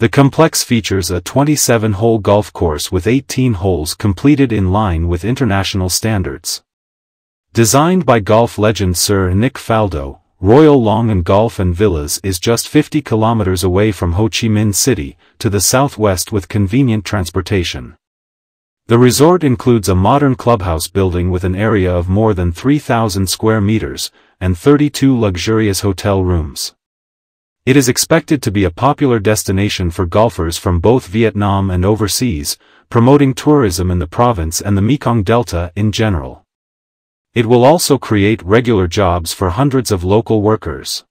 The complex features a 27-hole golf course with 18 holes completed in line with international standards. Designed by golf legend Sir Nick Faldo, Royal Long An Golf and Villas is just 50 kilometers away from Ho Chi Minh City, to the southwest with convenient transportation. The resort includes a modern clubhouse building with an area of more than 3,000 square meters, and 32 luxurious hotel rooms. It is expected to be a popular destination for golfers from both Vietnam and overseas, promoting tourism in the province and the Mekong Delta in general. It will also create regular jobs for hundreds of local workers.